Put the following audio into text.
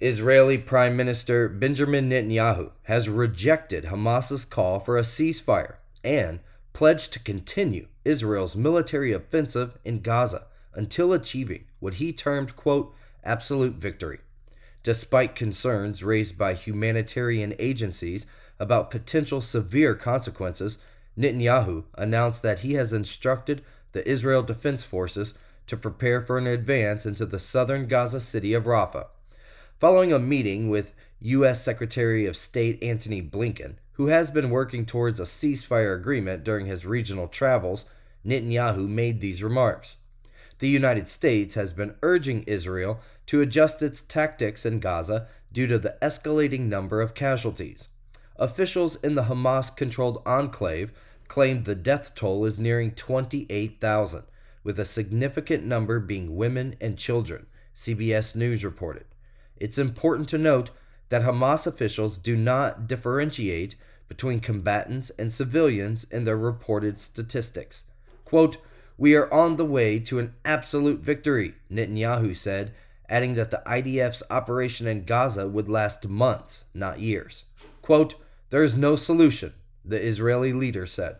Israeli Prime Minister Benjamin Netanyahu has rejected Hamas's call for a ceasefire and pledged to continue Israel's military offensive in Gaza until achieving what he termed, quote, absolute victory. Despite concerns raised by humanitarian agencies about potential severe consequences, Netanyahu announced that he has instructed the Israel Defense Forces to prepare for an advance into the southern Gaza city of Rafah. Following a meeting with U.S. Secretary of State Antony Blinken, who has been working towards a ceasefire agreement during his regional travels, Netanyahu made these remarks. The United States has been urging Israel to adjust its tactics in Gaza due to the escalating number of casualties. Officials in the Hamas controlled enclave claimed the death toll is nearing 28,000, with a significant number being women and children, CBS News reported. It's important to note that Hamas officials do not differentiate between combatants and civilians in their reported statistics. Quote, We are on the way to an absolute victory, Netanyahu said, adding that the IDF's operation in Gaza would last months, not years. Quote, There is no solution, the Israeli leader said.